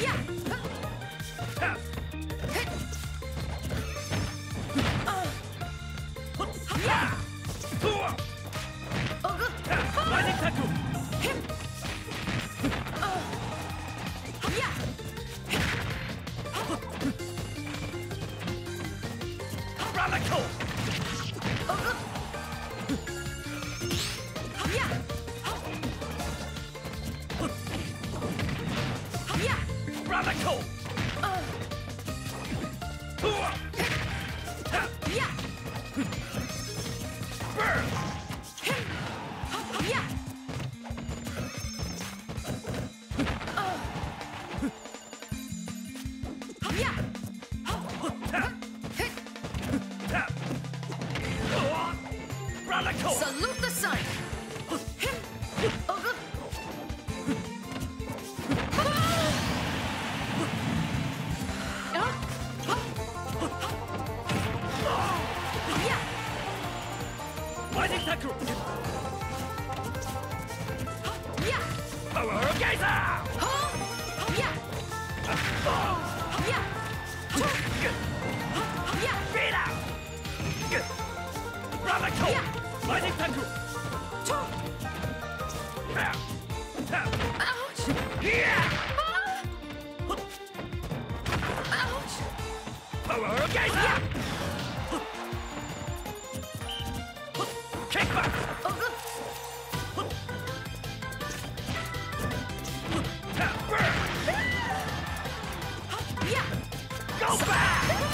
Yeah! なだこ Ouch! Power, okay! Go back!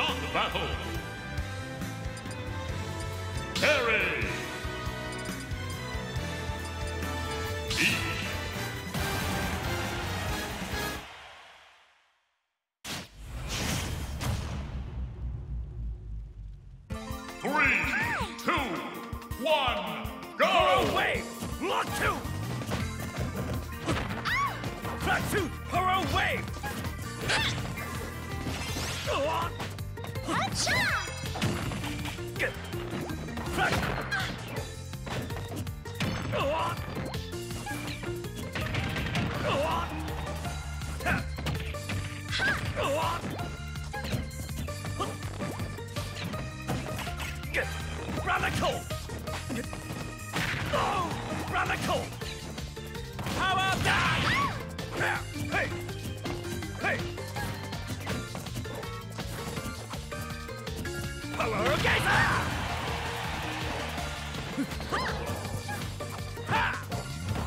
Stock battle. Parry. Three, two, one, go! Hurro wave! Two! Two! Wave! Go on! Acha!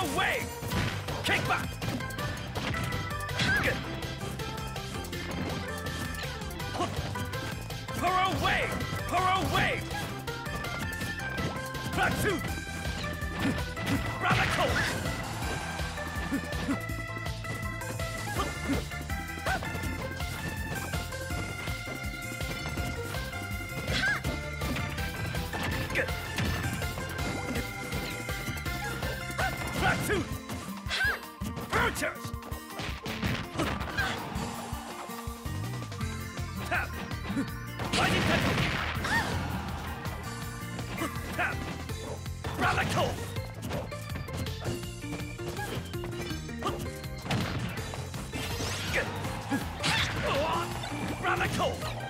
Zero Kick back! Power Wave! Pearl Rabbit Hole! Tap! Radical! Radical!